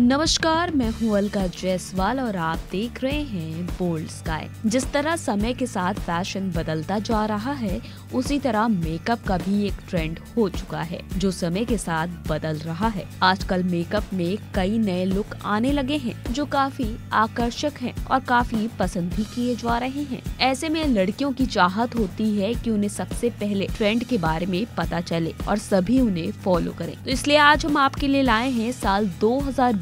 नमस्कार, मैं हूँ अलका जायसवाल और आप देख रहे हैं बोल्ड स्काई। जिस तरह समय के साथ फ़ैशन बदलता जा रहा है, उसी तरह मेकअप का भी एक ट्रेंड हो चुका है, जो समय के साथ बदल रहा है। आजकल मेकअप में कई नए लुक आने लगे हैं, जो काफ़ी आकर्षक हैं और काफ़ी पसंद भी किए जा रहे हैं। ऐसे में लड़कियों की चाहत होती है कि उन्हें सबसे पहले ट्रेंड के बारे में पता चले और सभी उन्हें फॉलो करें। तो इसलिए आज हम आपके लिए लाए हैं साल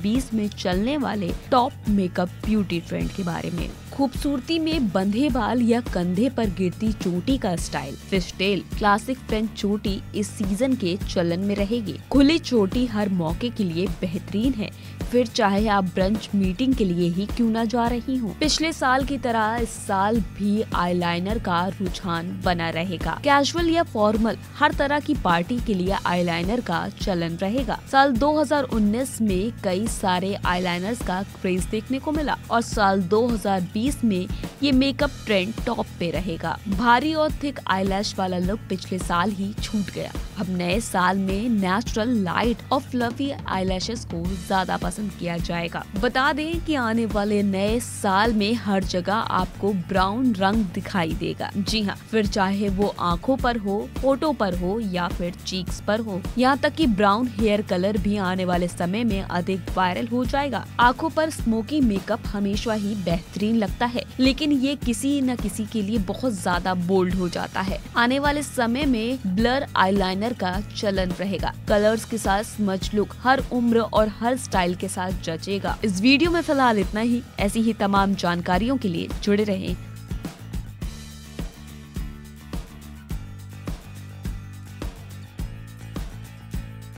2020 में चलने वाले टॉप मेकअप ब्यूटी ट्रेंड के बारे में। खूबसूरती में बंधे बाल या कंधे पर गिरती चोटी का स्टाइल फ़िश क्लासिक फ्रेंच चोटी इस सीज़न के चलन में रहेगी। खुली चोटी हर मौके के लिए बेहतरीन है। फिर चाहे आप ब्रंच मीटिंग के लिए ही क्यों ना जा रही हो। पिछले साल की तरह इस साल भी आईलाइनर का रुझान बना रहेगा। कैजुअल या फॉर्मल हर तरह की पार्टी के लिए आईलाइनर का चलन रहेगा। साल 2019 में कई सारे आईलाइनर्स का क्रेज देखने को मिला और साल 2020 में ये मेकअप ट्रेंड टॉप पे रहेगा। भारी और थिक आईलैश वाला लुक पिछले साल ही छूट गया। अब नए साल में नेचुरल लाइट और फ्लफी आईलैशेस को ज़्यादा पसंद किया जाएगा। बता दें कि आने वाले नए साल में हर जगह आपको ब्राउन रंग दिखाई देगा। जी हाँ फिर चाहे वो आँखों पर हो फ़ोटो पर हो या फिर चीक्स पर हो, यहाँ तक कि ब्राउन हेयर कलर भी आने वाले समय में अधिक वायरल हो जाएगा। आँखों पर स्मोकी मेकअप हमेशा ही बेहतरीन लगता है। लेकिन ये किसी न किसी के लिए बहुत ज़्यादा बोल्ड हो जाता है। आने वाले समय में ब्लर आईलाइनर का चलन रहेगा। कलर्स के साथ स्मच लुक हर उम्र और हर स्टाइल के साथ जचेगा। इस वीडियो में फ़िलहाल इतना ही। ऐसी ही तमाम जानकारियों के लिए जुड़े रहें।